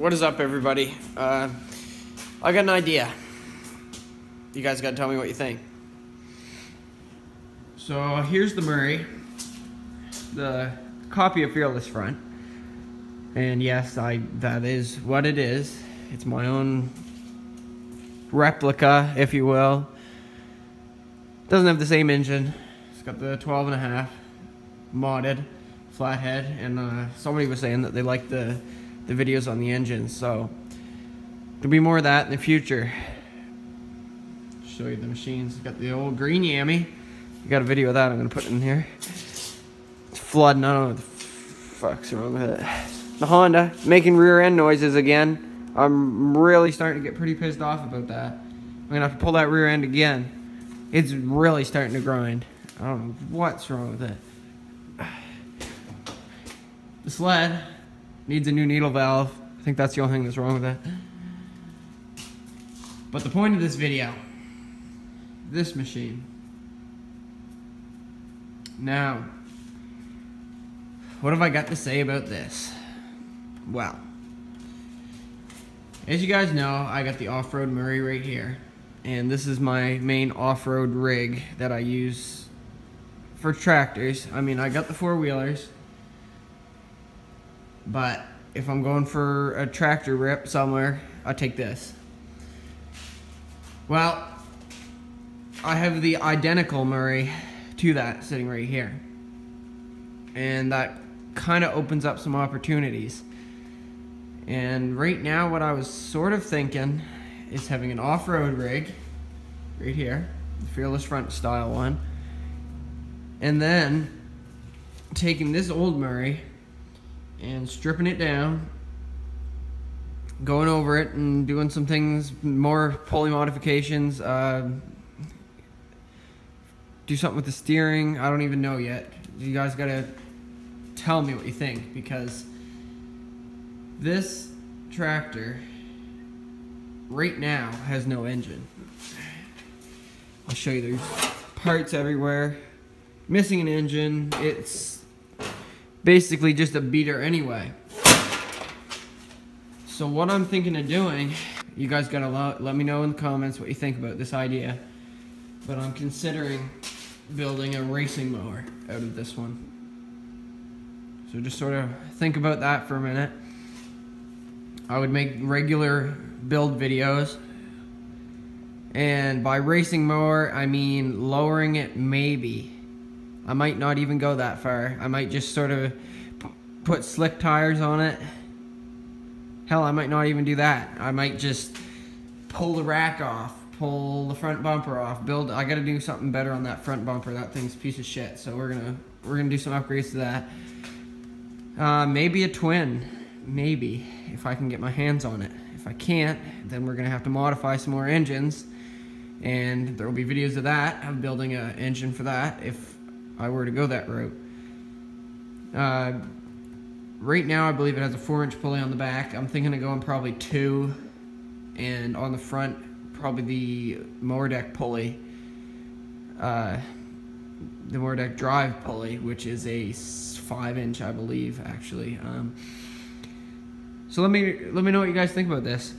What is up, everybody? Uh, I got an idea. You guys got to tell me what you think. So here's the Murray, the copy of Fearless Front, and yes, I that is what it is. It's my own replica, if you will. Doesn't have the same engine. It's got the 12 and a half modded flathead, and uh, somebody was saying that they like the the videos on the engine, so there'll be more of that in the future. Show you the machines. Got the old green Yami. You got a video of that I'm gonna put in here. It's flooding. I don't know what the fuck's wrong with it. The Honda making rear end noises again. I'm really starting to get pretty pissed off about that. I'm gonna have to pull that rear end again. It's really starting to grind. I don't know what's wrong with it. The sled needs a new needle valve. I think that's the only thing that's wrong with it. But the point of this video, this machine. Now, what have I got to say about this? Well, as you guys know, I got the off-road Murray right here. And this is my main off-road rig that I use for tractors. I mean, I got the four-wheelers. But if I'm going for a tractor rip somewhere, I take this. Well, I have the identical Murray to that sitting right here. And that kind of opens up some opportunities. And right now what I was sort of thinking is having an off-road rig right here, the Fearless Front style one. And then taking this old Murray and stripping it down, going over it and doing some things, more pulley modifications, uh, do something with the steering. I don't even know yet. You guys gotta tell me what you think because this tractor right now has no engine. I'll show you there's parts everywhere, missing an engine. It's basically just a beater anyway. So what I'm thinking of doing, you guys gotta let me know in the comments what you think about this idea. But I'm considering building a racing mower out of this one. So just sort of think about that for a minute. I would make regular build videos. And by racing mower, I mean lowering it maybe I might not even go that far. I might just sort of put slick tires on it. Hell, I might not even do that. I might just pull the rack off, pull the front bumper off, build. I got to do something better on that front bumper. That thing's a piece of shit. So we're gonna we're gonna do some upgrades to that. Uh, maybe a twin, maybe if I can get my hands on it. If I can't, then we're gonna have to modify some more engines, and there will be videos of that. I'm building an engine for that if I were to go that route. Uh, right now, I believe it has a 4-inch pulley on the back. I'm thinking of going probably 2, and on the front, probably the mower deck pulley. Uh, the mower deck drive pulley, which is a 5-inch, I believe, actually. Um, so let me let me know what you guys think about this.